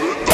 Sit